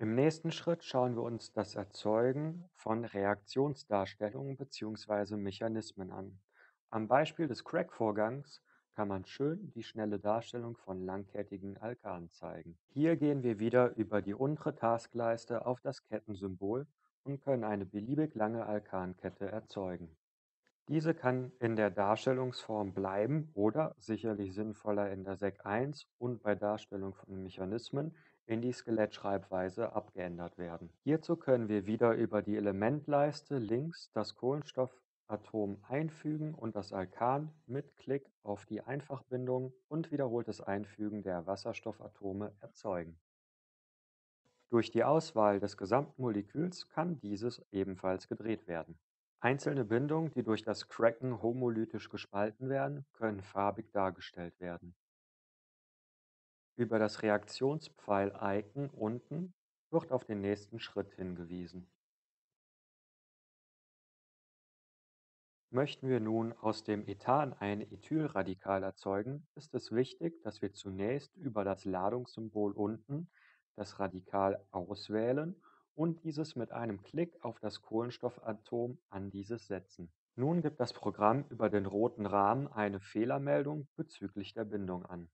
Im nächsten Schritt schauen wir uns das Erzeugen von Reaktionsdarstellungen bzw. Mechanismen an. Am Beispiel des Crack-Vorgangs kann man schön die schnelle Darstellung von langkettigen Alkanen zeigen. Hier gehen wir wieder über die untere Taskleiste auf das Kettensymbol und können eine beliebig lange Alkankette erzeugen. Diese kann in der Darstellungsform bleiben oder, sicherlich sinnvoller in der Sec 1 und bei Darstellung von Mechanismen, in die Skelettschreibweise abgeändert werden. Hierzu können wir wieder über die Elementleiste links das Kohlenstoffatom einfügen und das Alkan mit Klick auf die Einfachbindung und wiederholtes Einfügen der Wasserstoffatome erzeugen. Durch die Auswahl des gesamten Moleküls kann dieses ebenfalls gedreht werden. Einzelne Bindungen, die durch das Cracken homolytisch gespalten werden, können farbig dargestellt werden. Über das Reaktionspfeil-Icon unten wird auf den nächsten Schritt hingewiesen. Möchten wir nun aus dem Ethan ein Ethylradikal erzeugen, ist es wichtig, dass wir zunächst über das Ladungssymbol unten das Radikal auswählen und dieses mit einem Klick auf das Kohlenstoffatom an dieses setzen. Nun gibt das Programm über den roten Rahmen eine Fehlermeldung bezüglich der Bindung an.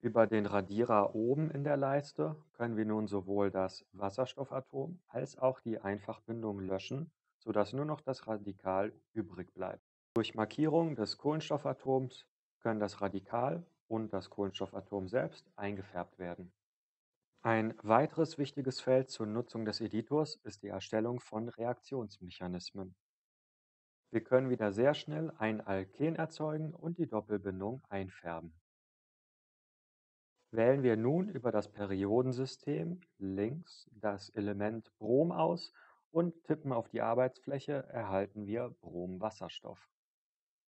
Über den Radierer oben in der Leiste können wir nun sowohl das Wasserstoffatom als auch die Einfachbindung löschen, sodass nur noch das Radikal übrig bleibt. Durch Markierung des Kohlenstoffatoms können das Radikal und das Kohlenstoffatom selbst eingefärbt werden. Ein weiteres wichtiges Feld zur Nutzung des Editors ist die Erstellung von Reaktionsmechanismen. Wir können wieder sehr schnell ein Alken erzeugen und die Doppelbindung einfärben. Wählen wir nun über das Periodensystem links das Element Brom aus und tippen auf die Arbeitsfläche, erhalten wir Bromwasserstoff.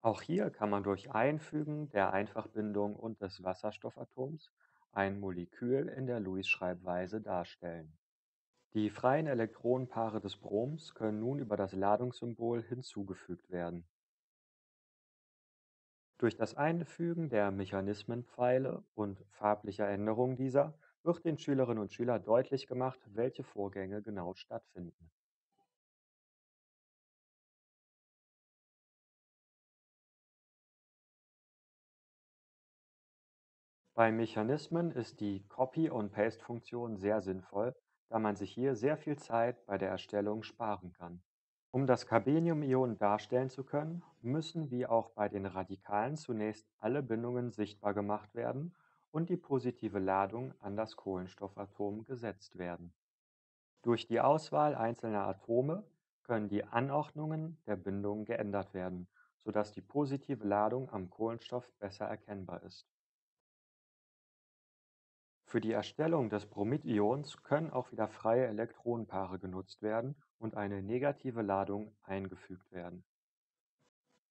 Auch hier kann man durch Einfügen der Einfachbindung und des Wasserstoffatoms ein Molekül in der Lewis-Schreibweise darstellen. Die freien Elektronenpaare des Broms können nun über das Ladungssymbol hinzugefügt werden. Durch das Einfügen der Mechanismenpfeile und farblicher Änderung dieser wird den Schülerinnen und Schülern deutlich gemacht, welche Vorgänge genau stattfinden. Bei Mechanismen ist die Copy-and-Paste-Funktion sehr sinnvoll, da man sich hier sehr viel Zeit bei der Erstellung sparen kann. Um das Carbenium-Ion darstellen zu können, müssen wie auch bei den Radikalen zunächst alle Bindungen sichtbar gemacht werden und die positive Ladung an das Kohlenstoffatom gesetzt werden. Durch die Auswahl einzelner Atome können die Anordnungen der Bindungen geändert werden, sodass die positive Ladung am Kohlenstoff besser erkennbar ist. Für die Erstellung des Bromidions können auch wieder freie Elektronenpaare genutzt werden und eine negative Ladung eingefügt werden.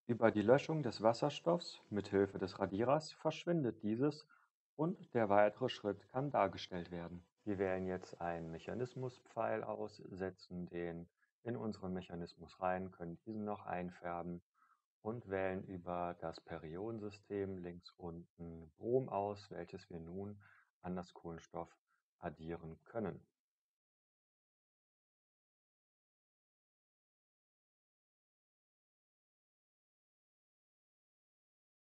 Über die Löschung des Wasserstoffs mit Hilfe des Radierers verschwindet dieses und der weitere Schritt kann dargestellt werden. Wir wählen jetzt einen Mechanismuspfeil aus, setzen den in unseren Mechanismus rein, können diesen noch einfärben und wählen über das Periodensystem links unten Brom aus, welches wir nun an das Kohlenstoff addieren können.